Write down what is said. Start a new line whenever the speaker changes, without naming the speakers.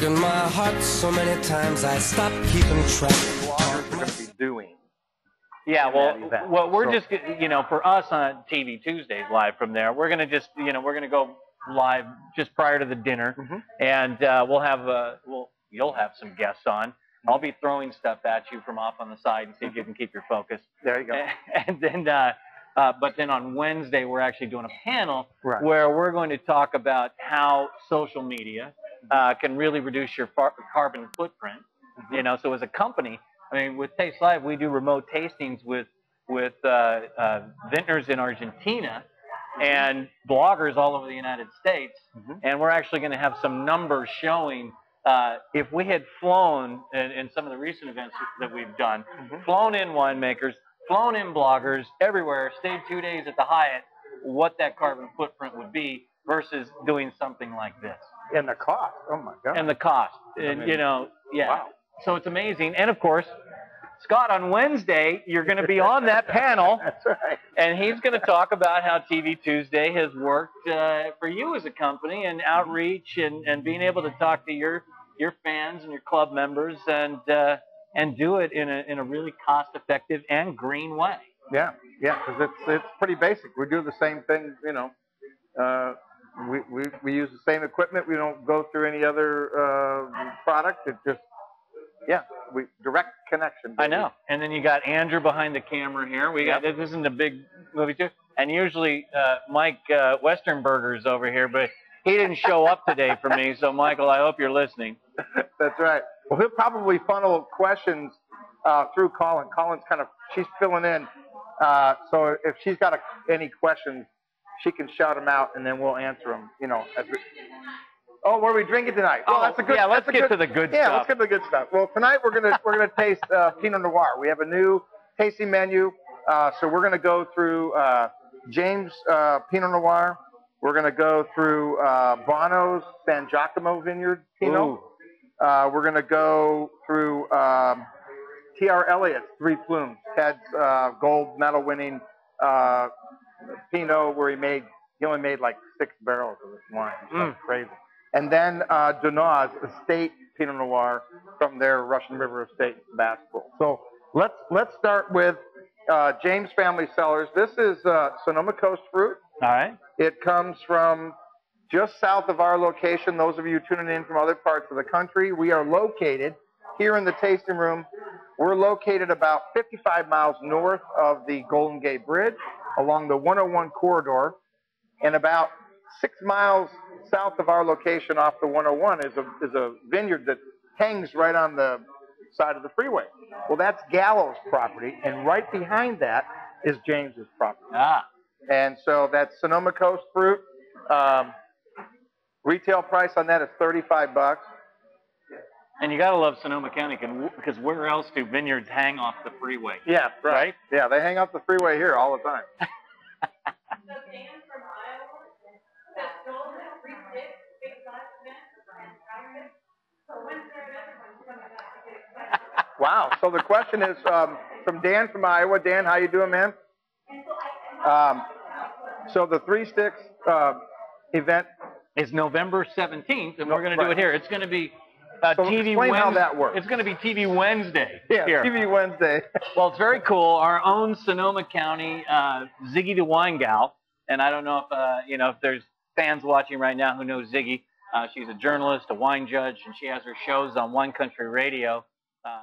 broken my heart so many times I stopped keeping track.
bloggers are going to be doing.
Yeah, well,
that
well, we're
So-
just you know, for us on TV Tuesdays live from there, we're gonna just you know, we're gonna go live just prior to the dinner,
Mhm.
and uh, we'll have uh, we'll you'll have some guests on. I'll be throwing stuff at you from off on the side and see if you can keep your focus.
There you go.
And then, uh, uh, but then on Wednesday we're actually doing a panel
Right.
where we're going to talk about how social media uh, can really reduce your far- carbon footprint.
Mm-hmm.
You know, so as a company, I mean, with Taste Live, we do remote tastings with with uh, uh, vintners in Argentina and bloggers all over the United States,
Mhm.
and we're actually going to have some numbers showing. Uh, if we had flown in, in some of the recent events that we've done,
Mhm.
flown in winemakers, flown in bloggers everywhere, stayed two days at the Hyatt, what that carbon footprint would be versus doing something like this
And the cost. Oh my God.
and the cost. And,
mean,
you know, yeah.
wow.
So it's amazing. And of course, Scott, on Wednesday, you're going to be on that panel,
That's right.
and he's going to talk about how TV Tuesday has worked uh, for you as a company and outreach and, and being able to talk to your your fans and your club members and uh, and do it in a in a really cost effective and green way.
Yeah, yeah, because it's it's pretty basic. We do the same thing, you know. Uh, we, we we use the same equipment. We don't go through any other uh, product. It just yeah, we direct connection.
I know. And then you got Andrew behind the camera here. We got this isn't a big movie too. And usually uh, Mike uh, Westernberger's over here, but he didn't show up today for me. So Michael, I hope you're listening.
That's right. Well, he'll probably funnel questions uh, through Colin. Colin's kind of she's filling in. Uh, so if she's got a, any questions, she can shout them out, and then we'll answer them. You know. As we, oh, where are we drinking tonight? Well,
Oh,
that's a good.
yeah, let's get
good-
to the good
yeah,
stuff.
Yeah, let's get to the good stuff. Well, tonight we're gonna we're gonna taste uh, Pinot Noir. We have a new tasting menu. Uh, so we're gonna go through uh, James uh, Pinot Noir. We're gonna go through uh, Bono's San Giacomo Vineyard Pinot. Uh, we're going to go through um, T.R. Elliott's Three Plumes, Ted's uh, gold medal winning uh, Pinot, where he made he only made like six barrels of this wine. It's like crazy. And then uh, Donaz Estate Pinot Noir from their Russian River Estate in Sebastopol. So let's let's start with uh, James Family Cellars. This is uh, Sonoma Coast fruit.
All right.
It comes from just south of our location. Those of you tuning in from other parts of the country, we are located here in the tasting room. We're located about 55 miles north of the Golden Gate Bridge along the 101 corridor, and about six miles south of our location off the 101 is a, is a vineyard that hangs right on the side of the freeway. Well, that's Gallows property, and right behind that is James's property.
Ah.
And so that's Sonoma Coast fruit. Um, retail price on that is 35 bucks.
And you gotta love Sonoma County because where else do vineyards hang off the freeway?
Yeah,
Right?
Yeah, they hang off the freeway here all the time.
So Dan from Iowa, that stole that free stick, big size and tried. So when's there everyone's coming up to get excited?
Wow. So the question is um, from Dan from Iowa. Dan, how you doing, man? Um, so the Three Sticks uh, event.
is November 17th, and we're gonna do it here. It's gonna be uh,
So
TV
explain how that works.
It's gonna be TV Wednesday
Yeah,
here.
TV Wednesday.
Well, it's very cool. Our own Sonoma County uh, Ziggy the Wine Gal, and I don't know if uh, you know if there's fans watching right now who know Ziggy. Uh, she's a journalist, a wine judge, and she has her shows on Wine Country Radio. Uh,